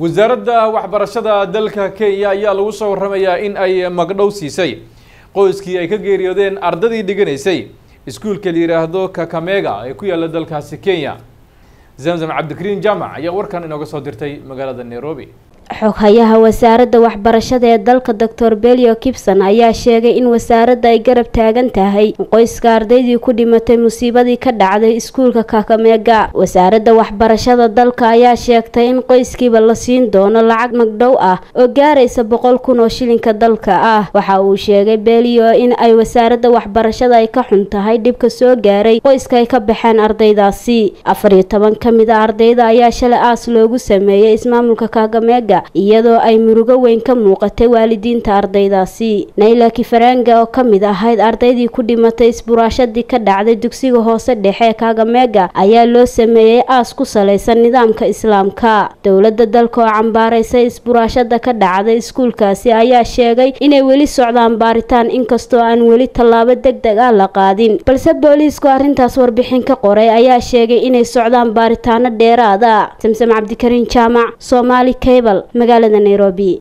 wasaaradda waxbarashada dalka kenya ayaa lagu soo waramayaa in ay magdhow siisay. Qoyskii ay ka geeriyoodeen ardadii dhiganaysay. Iskuulka la yidhaahdo kakamega ee ku yaalla dalkaasi kenya. Zamzam cabdikariin jaamac ayaa warkan inooga soo dirtay magaalada nairobi xoghayaha wasaaradda waxbarashada ee dalka doctor belio kibson ayaa sheegay in wasaaradda ay garab taagan tahay qoyska ardaydii ku dhimatay musiibadii ka dhacday iskuulka kakamega. Wasaaradda waxbarashada dalka ayaa sheegtay in qoyskiiba la siin doono lacag magdhow ah oo gaaraysa boqol kun oo shilinka dalka ah. Waxa uu sheegay belio in ay wasaaradda waxbarashada ay ka xun tahay dhibka soo gaaray qoyska ay ka baxeen ardaydaasi. Afar iyo toban ka mid a ardayda ayaa shalay aas loogu sameeyey ismaamulka iyadoo ay murugo weyn ka muuqatay waalidiinta ardaydaasi. Nayla kifaranga oo ka mid ahayd ardaydii ku dhimatay isburaashadii ka dhacday dugsiga hoose dhexe ee kagamega ayaa loo sameeyey aas ku salaysan nidaamka islaamka. Dowladda dalka oo cambaaraysay isburaashada ka dhacday iskuulkaasi ayaa sheegay inay weli socdaan baaritaan inkastoo aan weli tallaabo deg deg ah la qaadin. Balse booliisku arrintaas warbixin ka qoray ayaa sheegay inay socdaan baaritaano dheeraada. Samsam cabdikariin jaamac soomaali cable magaalada nairobi